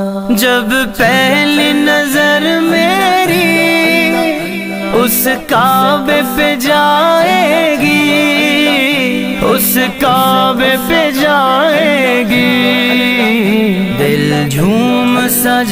जब पहली नज़र मेरी उस काबे पे जाएगी, उस काबे पे जाएगी, दिल झूम सजा